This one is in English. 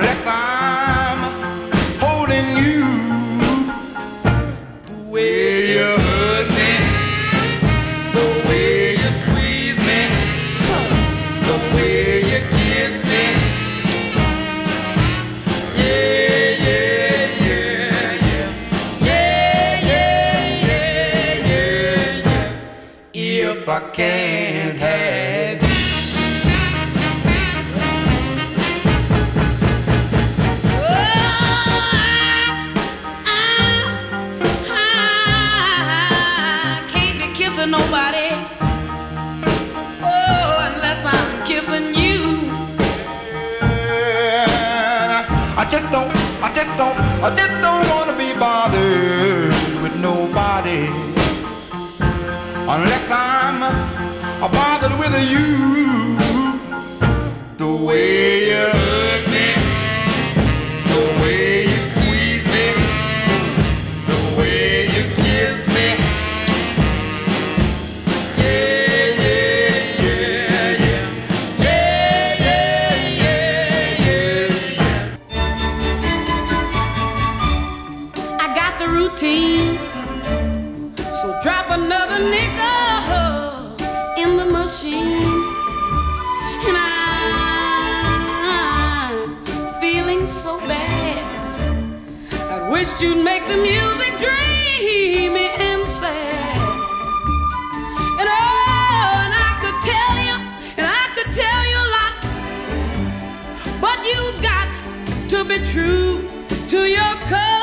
unless I'm holding you. The way you hurt me, the way you squeeze me, the way you kiss me. Yeah, yeah, yeah, yeah. Yeah, yeah, yeah, yeah, yeah. If I can't have you. Kissing nobody. Oh, unless I'm kissing you. I just don't, I just don't, I just don't wanna be bothered with nobody unless I'm uh, bothered with you. The way you routine. So drop another nigga in the machine. And I'm feeling so bad. I wished you'd make the music dreamy and sad. And oh, and I could tell you, and I could tell you a lot. But you've got to be true to your cause.